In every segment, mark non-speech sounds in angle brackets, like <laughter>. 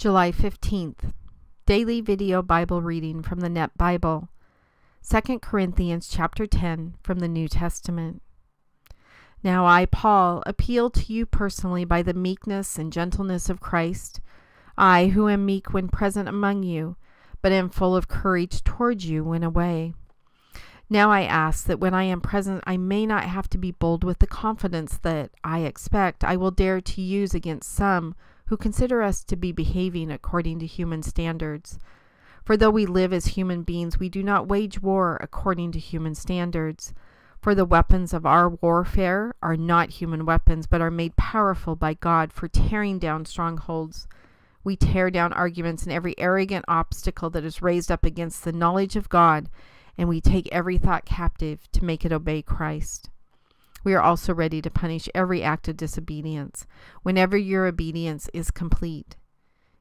July 15th. Daily video Bible reading from the Net Bible. 2 Corinthians chapter 10 from the New Testament. Now I, Paul, appeal to you personally by the meekness and gentleness of Christ, I who am meek when present among you, but am full of courage toward you when away. Now I ask that when I am present I may not have to be bold with the confidence that I expect I will dare to use against some who consider us to be behaving according to human standards. For though we live as human beings, we do not wage war according to human standards. For the weapons of our warfare are not human weapons, but are made powerful by God for tearing down strongholds. We tear down arguments and every arrogant obstacle that is raised up against the knowledge of God, and we take every thought captive to make it obey Christ. We are also ready to punish every act of disobedience whenever your obedience is complete.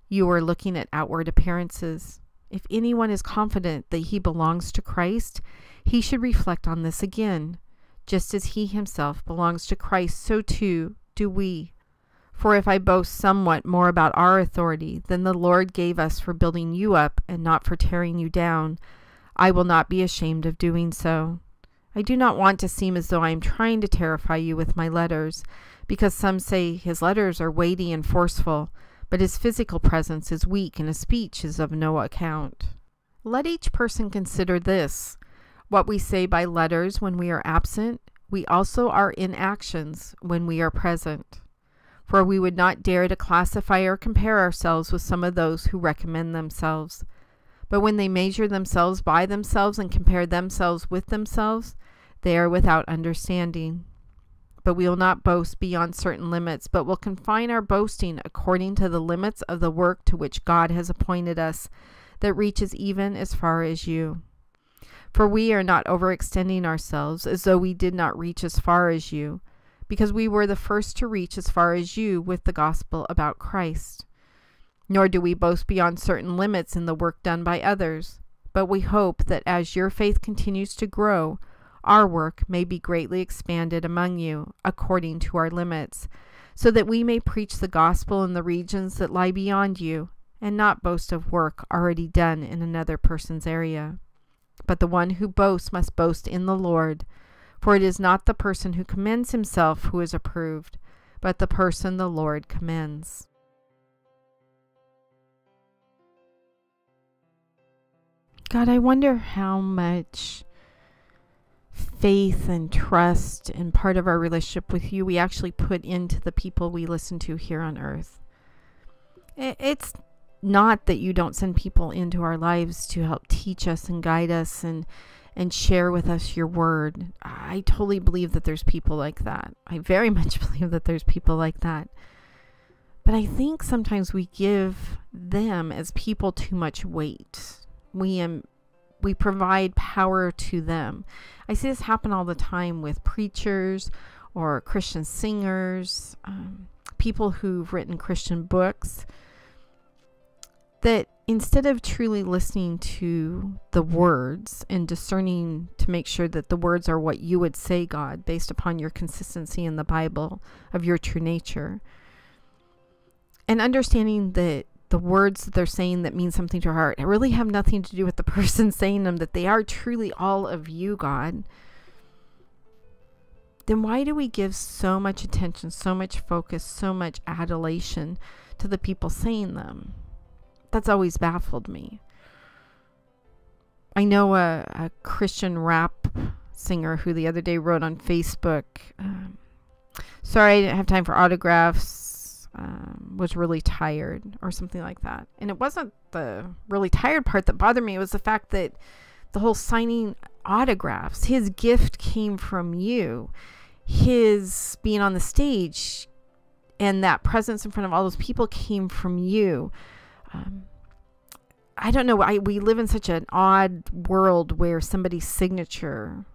You are looking at outward appearances. If anyone is confident that he belongs to Christ, he should reflect on this again. Just as he himself belongs to Christ, so too do we. For if I boast somewhat more about our authority than the Lord gave us for building you up and not for tearing you down, I will not be ashamed of doing so. I do not want to seem as though I am trying to terrify you with my letters, because some say his letters are weighty and forceful, but his physical presence is weak and his speech is of no account. Let each person consider this. What we say by letters when we are absent, we also are in actions when we are present. For we would not dare to classify or compare ourselves with some of those who recommend themselves. But when they measure themselves by themselves and compare themselves with themselves, they are without understanding. But we will not boast beyond certain limits, but will confine our boasting according to the limits of the work to which God has appointed us, that reaches even as far as you. For we are not overextending ourselves as though we did not reach as far as you, because we were the first to reach as far as you with the gospel about Christ. Nor do we boast beyond certain limits in the work done by others, but we hope that as your faith continues to grow, our work may be greatly expanded among you according to our limits, so that we may preach the gospel in the regions that lie beyond you, and not boast of work already done in another person's area. But the one who boasts must boast in the Lord, for it is not the person who commends himself who is approved, but the person the Lord commends. God, I wonder how much faith and trust and part of our relationship with you we actually put into the people we listen to here on earth. It's not that you don't send people into our lives to help teach us and guide us and and share with us your word. I totally believe that there's people like that. I very <laughs> much believe that there's people like that. But I think sometimes we give them as people too much weight. We am we provide power to them. I see this happen all the time with preachers or Christian singers, um, people who've written Christian books, that instead of truly listening to the words and discerning to make sure that the words are what you would say, God, based upon your consistency in the Bible of your true nature, and understanding that the words that they're saying that mean something to our heart. Really have nothing to do with the <laughs> person saying them, that they are truly all of you, God. Then why do we give so much attention, so much focus, so much adulation to the people saying them? That's always baffled me. I know a, a Christian rap singer who the other day wrote on Facebook, um, Sorry, I didn't have time for autographs um, was really tired or something like that. And it wasn't the really tired part that bothered me. It was the fact that the whole signing autographs, his gift came from you. His being on the stage and that presence in front of all those people came from you. Um, I don't know. I, we live in such an odd world where somebody's signature,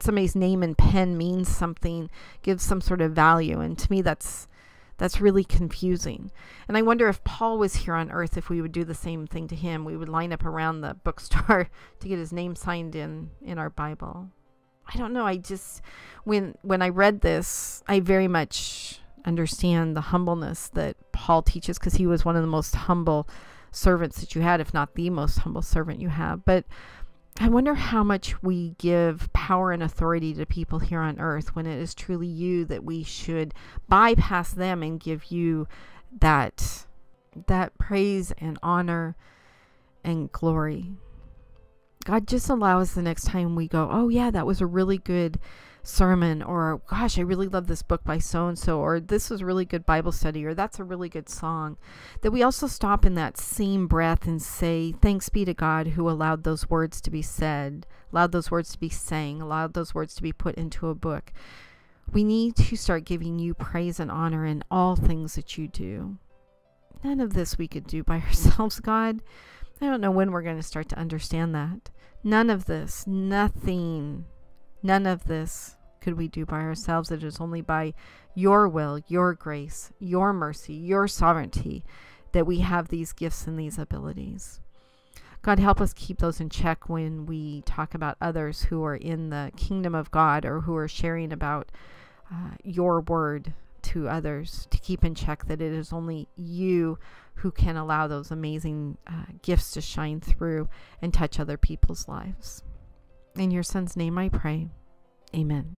somebody's name and pen means something, gives some sort of value. And to me, that's that's really confusing. And I wonder if Paul was here on earth, if we would do the same thing to him. We would line up around the bookstore <laughs> to get his name signed in in our Bible. I don't know. I just when when I read this, I very much understand the humbleness that Paul teaches because he was one of the most humble servants that you had, if not the most humble servant you have. But I wonder how much we give power and authority to people here on earth when it is truly you that we should bypass them and give you that that praise and honor and glory. God just allow us the next time we go, oh yeah, that was a really good sermon or gosh i really love this book by so and so or this was really good bible study or that's a really good song that we also stop in that same breath and say thanks be to god who allowed those words to be said allowed those words to be sang allowed those words to be put into a book. We need to start giving you praise and honor in all things that you do. None of this we could do by <laughs> ourselves god. I don't know when we're going to start to understand that. None of this. Nothing None of this could we do by ourselves. It is only by your will, your grace, your mercy, your sovereignty that we have these gifts and these abilities. God, help us keep those in check when we talk about others who are in the kingdom of God or who are sharing about uh, your word to others, to keep in check that it is only you who can allow those amazing uh, gifts to shine through and touch other people's lives. In your son's name I pray. Amen.